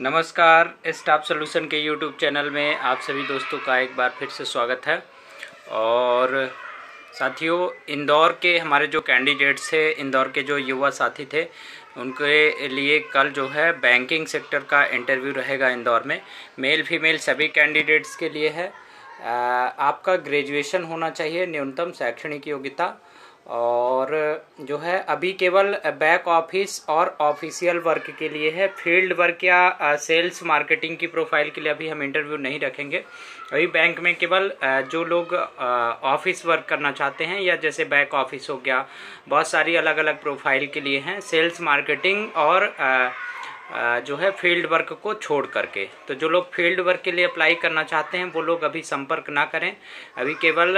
नमस्कार, staff solution के YouTube channel में आप सभी दोस्तों का एक बार फिर से स्वागत है। और साथियों, इंदौर के हमारे जो कैंडिडेट्स थे इंदौर के जो युवा साथी थे, उनके लिए कल जो है बैंकिंग सेक्टर का इंटरव्यू रहेगा इंदौर में। मेल फीमेल सभी कैंडिडेट्स के लिए है। आपका ग्रेजुएशन होना चाहिए, न्यूनतम शैक्षणिक योग्यता। और जो है अभी केवल बैक ऑफ़िस और ऑफिशियल वर्क के लिए है। फ़ील्ड वर्क या सेल्स मार्केटिंग की प्रोफ़ाइल के लिए अभी हम इंटरव्यू नहीं रखेंगे। अभी बैंक में केवल जो लोग ऑफ़िस वर्क करना चाहते हैं या जैसे बैक ऑफ़िस हो गया, बहुत सारी अलग अलग प्रोफ़ाइल के लिए हैं। सेल्स मार्केटिंग और जो है फ़ील्ड वर्क को छोड़ करके। तो जो लोग फ़ील्ड वर्क के लिए अप्लाई करना चाहते हैं, वो लोग अभी संपर्क ना करें। अभी केवल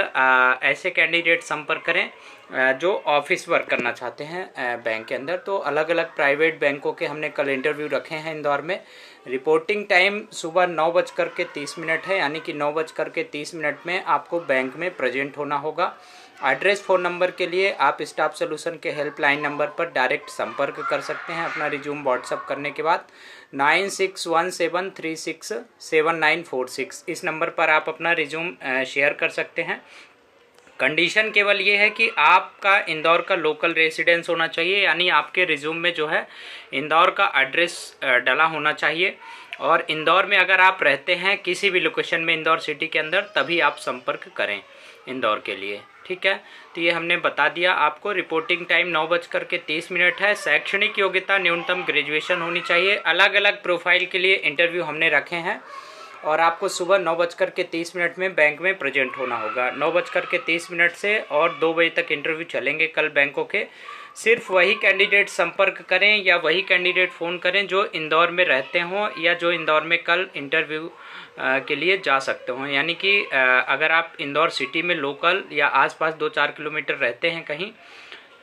ऐसे कैंडिडेट संपर्क करें जो ऑफ़िस वर्क करना चाहते हैं बैंक के अंदर। तो अलग अलग प्राइवेट बैंकों के हमने कल इंटरव्यू रखे हैं इंदौर में। रिपोर्टिंग टाइम सुबह नौ बज कर के तीस मिनट है, यानी कि नौ बज कर के तीस मिनट में आपको बैंक में प्रेजेंट होना होगा। एड्रेस फ़ोन नंबर के लिए आप स्टाफ सोल्यूशन के हेल्पलाइन नंबर पर डायरेक्ट संपर्क कर सकते हैं अपना रिज्यूम व्हाट्सअप करने के बाद। Nine six one seven three six seven nine four six इस नंबर पर आप अपना रिज्यूम शेयर कर सकते हैं। कंडीशन केवल ये है कि आपका इंदौर का लोकल रेसिडेंस होना चाहिए, यानी आपके रिज्यूम में जो है, इंदौर का एड्रेस डला होना चाहिए। और इंदौर में अगर आप रहते हैं किसी भी लोकेशन में इंदौर सिटी के अंदर, तभी आप संपर्क करें इंदौर के लिए, ठीक है? तो ये हमने बता दिया आपको। रिपोर्टिंग टाइम नौ बजकर के तीस मिनट है। शैक्षणिक योग्यता न्यूनतम ग्रेजुएशन होनी चाहिए। अलग अलग प्रोफ़ाइल के लिए इंटरव्यू हमने रखे हैं। और आपको सुबह नौ बजकर के तीस मिनट में बैंक में प्रेजेंट होना होगा। नौ बजकर के तीस मिनट से और दो बजे तक इंटरव्यू चलेंगे कल बैंकों के। सिर्फ़ वही कैंडिडेट संपर्क करें या वही कैंडिडेट फ़ोन करें जो इंदौर में रहते हों या जो इंदौर में कल इंटरव्यू के लिए जा सकते हों। यानी कि अगर आप इंदौर सिटी में लोकल या आसपास दो चार किलोमीटर रहते हैं कहीं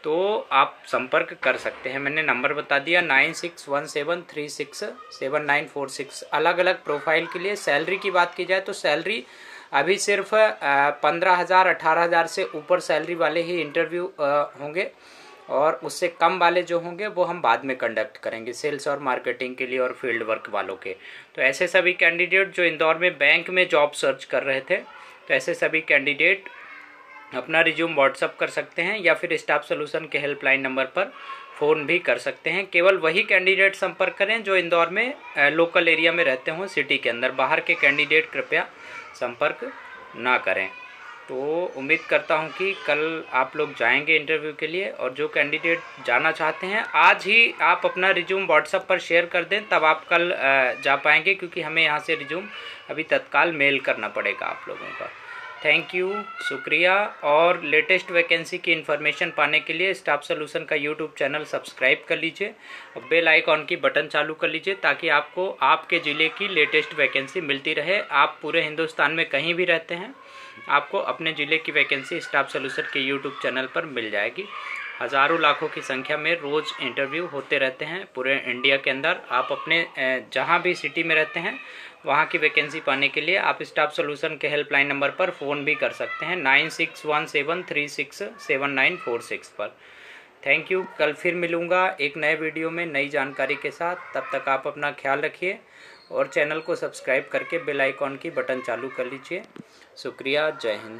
तो आप संपर्क कर सकते हैं। मैंने नंबर बता दिया, nine six one seven three six seven nine four six. अलग अलग प्रोफ़ाइल के लिए सैलरी की बात की जाए तो सैलरी अभी सिर्फ़ पंद्रह हज़ार, अठारह हज़ार से ऊपर सैलरी वाले ही इंटरव्यू होंगे और उससे कम वाले जो होंगे वो हम बाद में कंडक्ट करेंगे सेल्स और मार्केटिंग के लिए और फ़ील्ड वर्क वालों के। तो ऐसे सभी कैंडिडेट जो इंदौर में बैंक में जॉब सर्च कर रहे थे तो ऐसे सभी कैंडिडेट अपना रिज्यूम व्हाट्सअप कर सकते हैं या फिर स्टाफ सोल्यूशन के हेल्पलाइन नंबर पर फ़ोन भी कर सकते हैं। केवल वही कैंडिडेट संपर्क करें जो इंदौर में लोकल एरिया में रहते हों सिटी के अंदर। बाहर के कैंडिडेट कृपया संपर्क ना करें। तो उम्मीद करता हूँ कि कल आप लोग जाएँगे इंटरव्यू के लिए और जो कैंडिडेट जाना चाहते हैं, आज ही आप अपना रिज्यूम व्हाट्सअप पर शेयर कर दें, तब आप कल जा पाएँगे क्योंकि हमें यहाँ से रिज्यूम अभी तत्काल मेल करना पड़ेगा आप लोगों का। थैंक यू शुक्रिया और लेटेस्ट वैकेंसी की इन्फॉर्मेशन पाने के लिए स्टाफ सोल्यूशन का यूट्यूब चैनल सब्सक्राइब कर लीजिए और बेल आइकॉन की बटन चालू कर लीजिए ताकि आपको आपके ज़िले की लेटेस्ट वैकेंसी मिलती रहे। आप पूरे हिंदुस्तान में कहीं भी रहते हैं, आपको अपने ज़िले की वैकेंसी स्टाफ सोल्यूशन के यूट्यूब चैनल पर मिल जाएगी। हज़ारों लाखों की संख्या में रोज़ इंटरव्यू होते रहते हैं पूरे इंडिया के अंदर। आप अपने जहाँ भी सिटी में रहते हैं, वहाँ की वैकेंसी पाने के लिए आप स्टाफ सोल्यूशन के हेल्पलाइन नंबर पर फ़ोन भी कर सकते हैं nine six one seven three six seven nine four six पर। थैंक यू कल फिर मिलूँगा एक नए वीडियो में नई जानकारी के साथ। तब तक आप अपना ख्याल रखिए और चैनल को सब्सक्राइब करके बेल आइकॉन की बटन चालू कर लीजिए। शुक्रिया। जय हिंद।